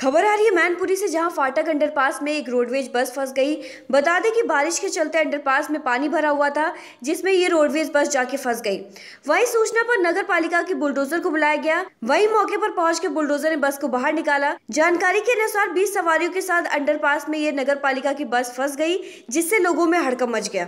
खबर आ रही है मैनपुरी से, जहाँ फाटक अंडरपास में एक रोडवेज़ बस फंस गई। बता दें कि बारिश के चलते अंडरपास में पानी भरा हुआ था, जिसमें ये रोडवेज़ बस जाके फंस गई। वही सूचना पर नगर पालिका के बुलडोजर को बुलाया गया। वही मौके पर पहुँच के बुलडोजर ने बस को बाहर निकाला। जानकारी के अनुसार बीस सवारियों के साथ अंडरपास में ये नगर पालिका की बस फंस गई, जिससे लोगों में हड़कम मच गया।